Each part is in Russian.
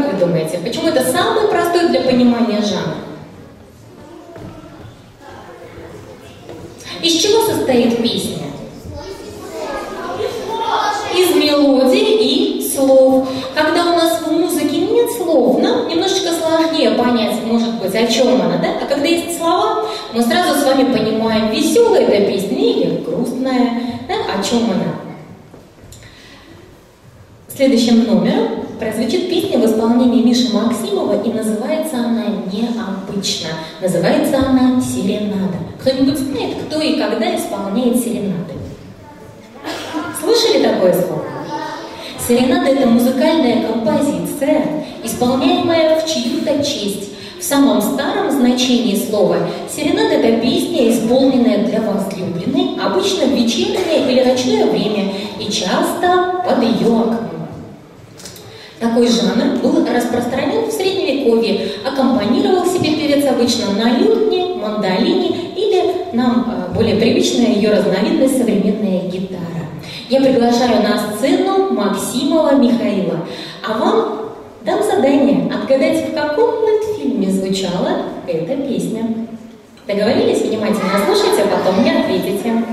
Как вы думаете? Почему это самый простой для понимания жанр? Из чего состоит песня? Из мелодии и слов. Когда у нас в музыке нет слов, нам немножечко сложнее понять, может быть, о чем она, да? А когда есть слова, мы сразу с вами понимаем, веселая эта песня или грустная, да? о чем она. Следующим номером прозвучит песня в исполнении Миши Максимова, и называется она необычно. Называется она «Серенада». Кто-нибудь знает, кто и когда исполняет серенады? Слышали такое слово? Серенада – это музыкальная композиция, исполняемая в чью-то честь. В самом старом значении слова серенада – это песня, исполненная для возлюбленной, обычно в вечернее или ночное время, и часто под ее окном. Такой жанр был распространен в Средневековье, аккомпанировал себе певец обычно на лютне, мандолине или нам э, более привычная ее разновидность современная гитара. Я приглашаю на сцену Максимова Михаила, а вам дам задание отгадать, в каком мультфильме звучала эта песня. Договорились? Внимательно слушайте, а потом мне ответите.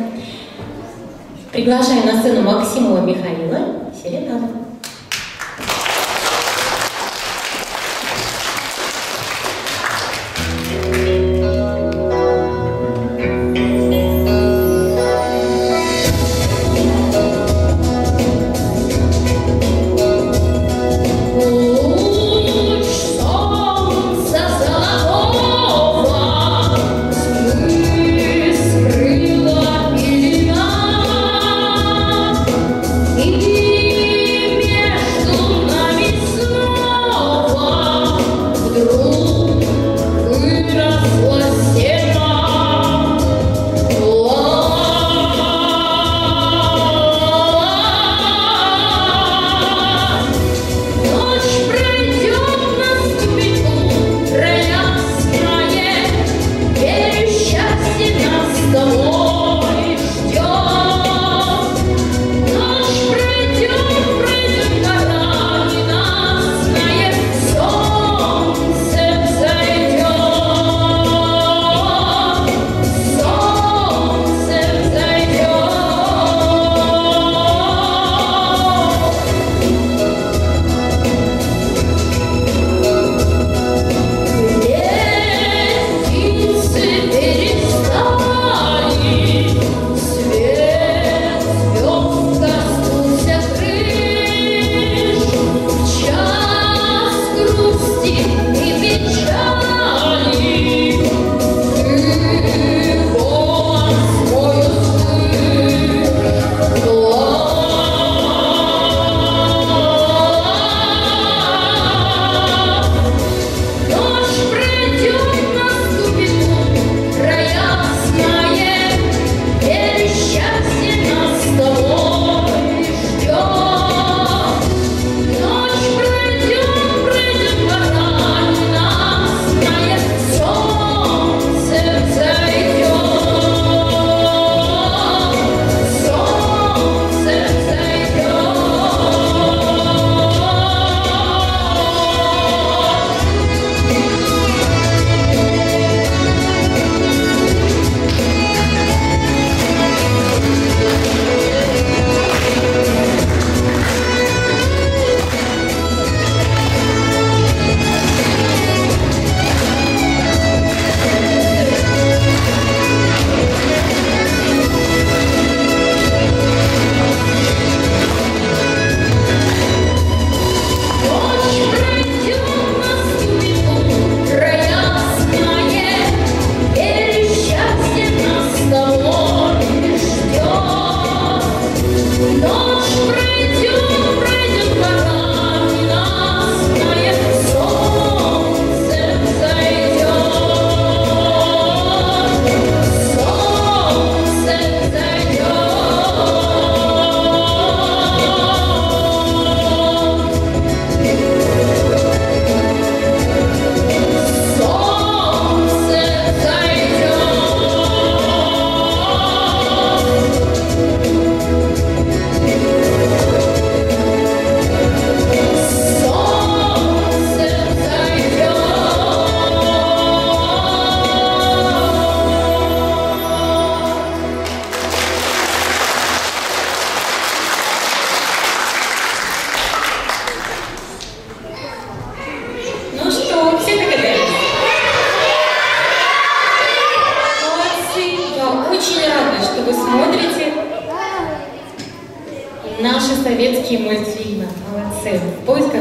Приглашаю на сцену Максимова Михаила Серенада.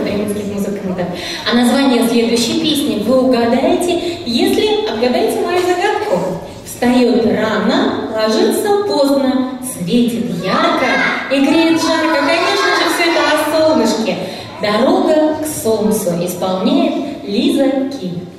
Бременских музыкантов. А название следующей песни вы угадаете, если отгадаете мою загадку. Встает рано, ложится поздно, светит ярко и греет жарко. Конечно же, все это на солнышке. Дорога к солнцу исполняет Лиза Ким.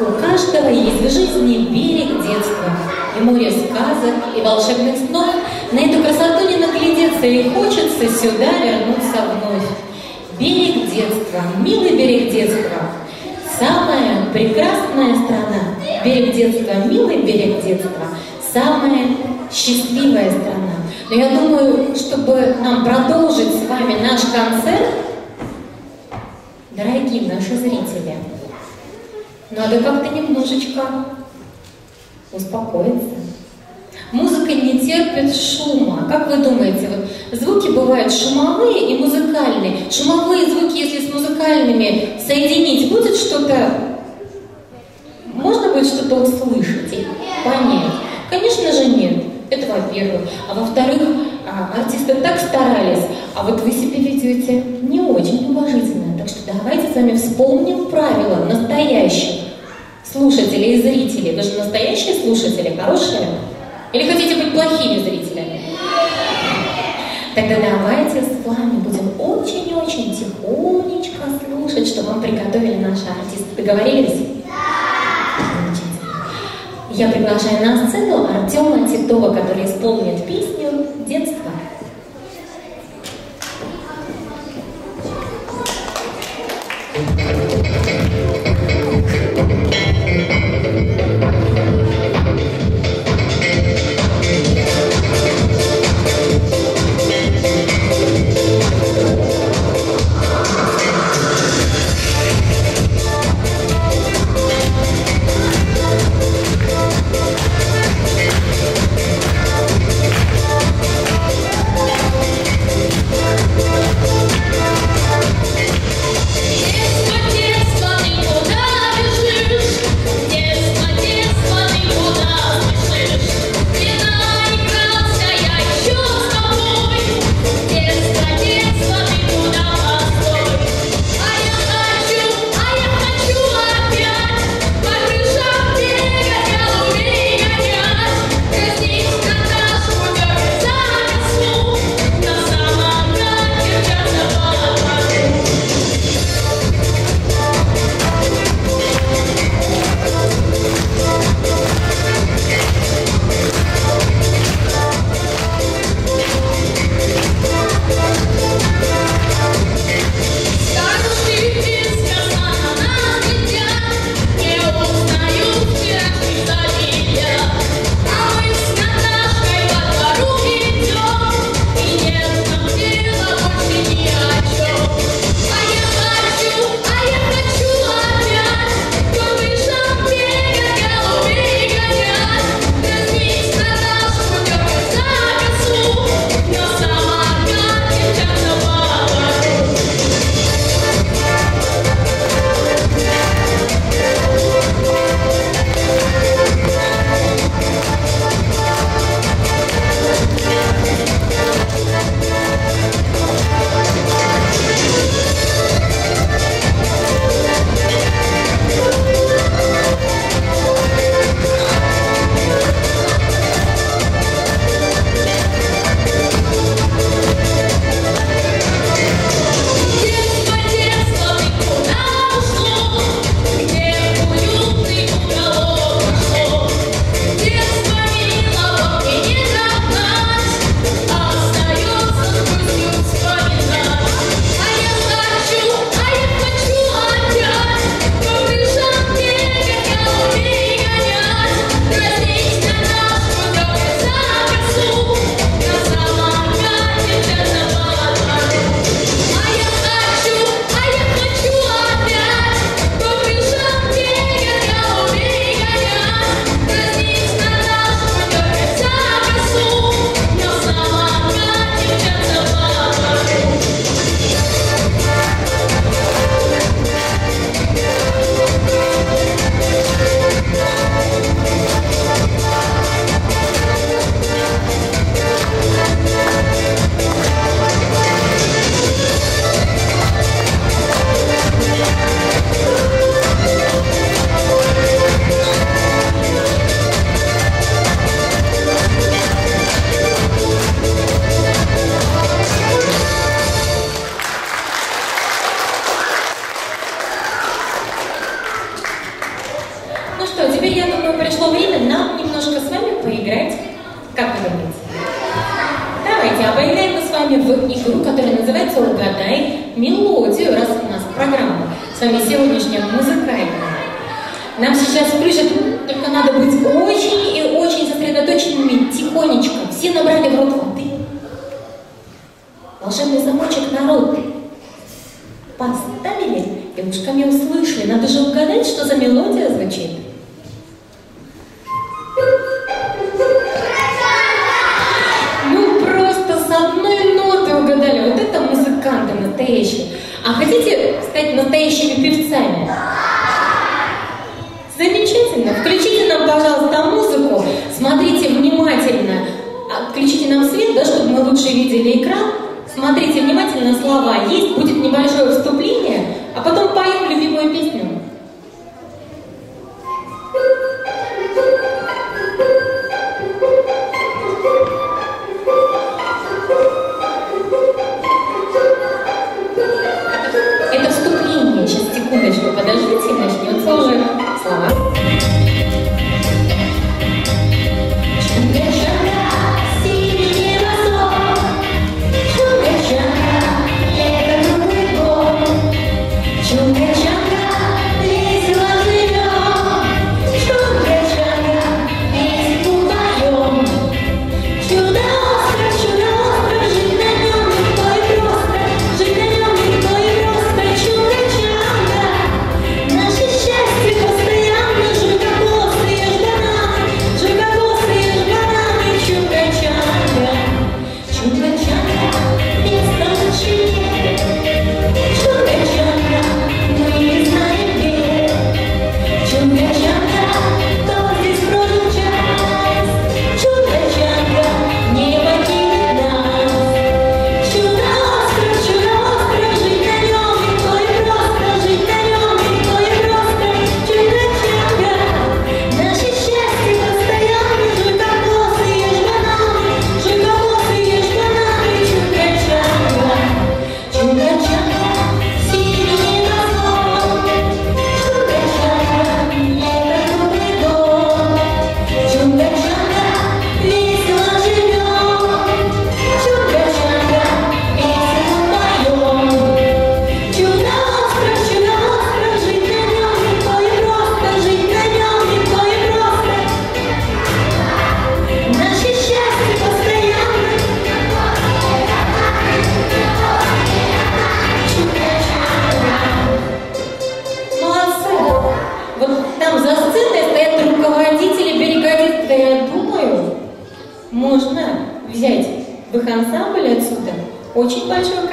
У каждого есть в жизни берег детства, и море сказок, и волшебных снов. На эту красоту не наглядеться, и хочется сюда вернуться вновь. Берег детства, милый берег детства, самая прекрасная страна. Берег детства, милый берег детства, самая счастливая страна. Но я думаю, чтобы нам продолжить с вами наш концерт, дорогие наши зрители, надо как-то немножечко успокоиться. Музыка не терпит шума. Как вы думаете, вот звуки бывают шумовые и музыкальные. Шумовые звуки, если с музыкальными соединить, будет что-то... Можно будет что-то услышать и понять? Конечно же нет. Это во-первых. А во-вторых, а, артисты так старались, а вот вы себя ведете не очень уважительно. Давайте с вами вспомним правила настоящих слушателей и зрителей. Вы же настоящие слушатели, хорошие? Или хотите быть плохими зрителями? Тогда давайте с вами будем очень-очень тихонечко слушать, что вам приготовили наши артисты. Договорились? Я приглашаю на сцену Артема Титова, который исполнит песню «Детство». И уж ко мне услышали, надо же угадать, что за мелодия звучит.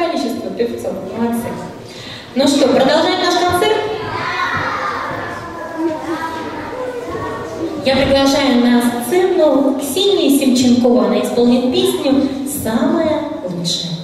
наставничество певцов. Молодцы. Ну что, продолжаем наш концерт? Я приглашаю на сцену Ксению Семченкову. Она исполнит песню «Самое лучшее».